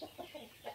Ha, ha, ha, ha.